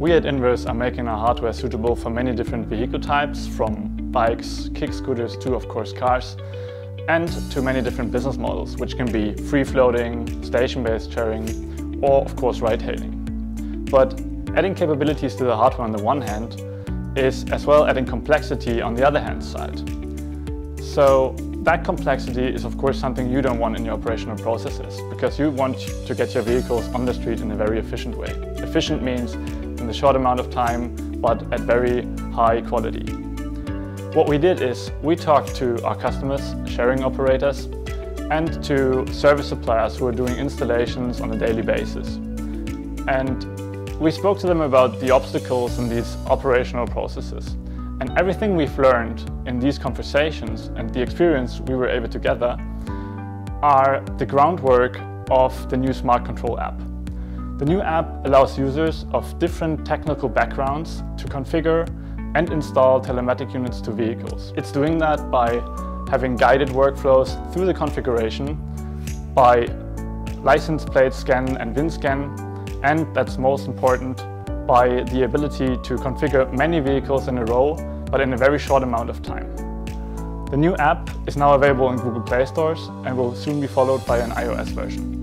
We at INVERS are making our hardware suitable for many different vehicle types, from bikes, kick scooters to, of course, cars, and to many different business models, which can be free-floating, station-based sharing, or, of course, ride-hailing. But adding capabilities to the hardware on the one hand is as well adding complexity on the other hand side. So that complexity is of course something you don't want in your operational processes because you want to get your vehicles on the street in a very efficient way. Efficient means a short amount of time but at very high quality. What we did is we talked to our customers, sharing operators and to service suppliers who are doing installations on a daily basis. And we spoke to them about the obstacles in these operational processes. And everything we've learned in these conversations and the experience we were able to gather are the groundwork of the new SmartControl app. The new app allows users of different technical backgrounds to configure and install telematic units to vehicles. It's doing that by having guided workflows through the configuration, by license plate scan and VIN scan, and that's most important, by the ability to configure many vehicles in a row, but in a very short amount of time. The new app is now available in Google Play stores and will soon be followed by an iOS version.